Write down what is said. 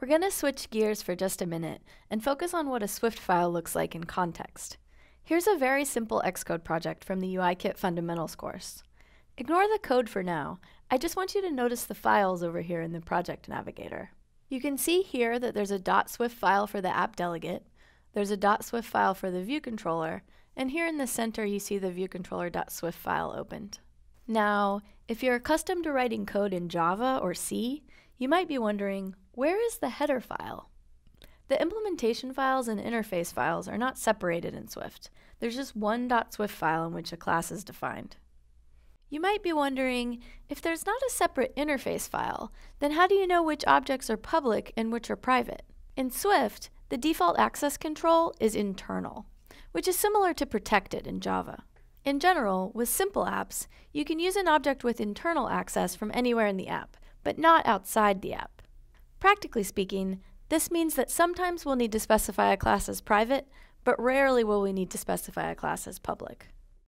We're going to switch gears for just a minute and focus on what a Swift file looks like in context. Here's a very simple Xcode project from the UIKit Fundamentals course. Ignore the code for now. I just want you to notice the files over here in the project navigator. You can see here that there's a .swift file for the app delegate, there's a .swift file for the view controller, and here in the center you see the view viewcontroller.swift file opened. Now, if you're accustomed to writing code in Java or C, you might be wondering, where is the header file? The implementation files and interface files are not separated in Swift. There's just one .swift file in which a class is defined. You might be wondering, if there's not a separate interface file, then how do you know which objects are public and which are private? In Swift, the default access control is internal, which is similar to protected in Java. In general, with simple apps, you can use an object with internal access from anywhere in the app, but not outside the app. Practically speaking, this means that sometimes we'll need to specify a class as private, but rarely will we need to specify a class as public.